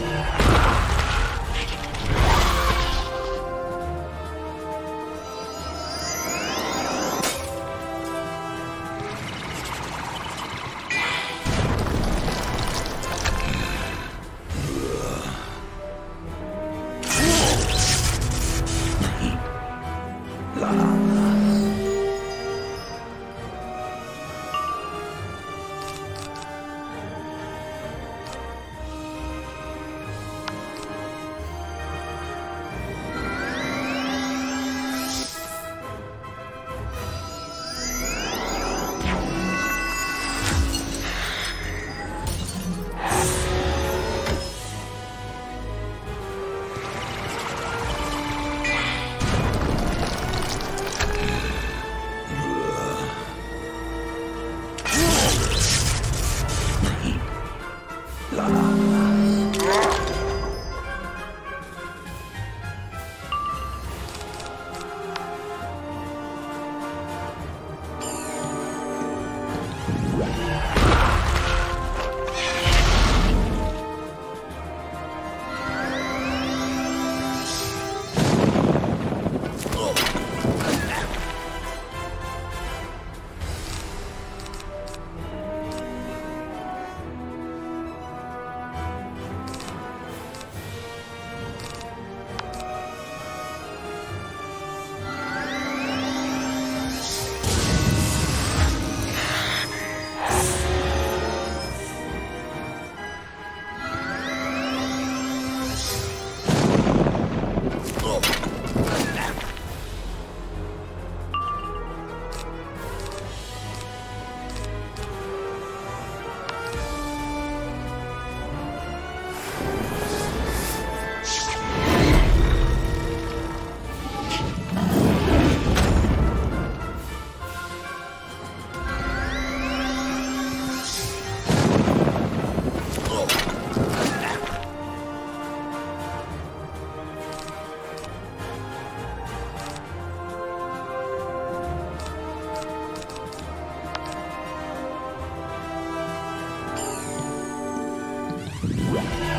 Yeah. Right.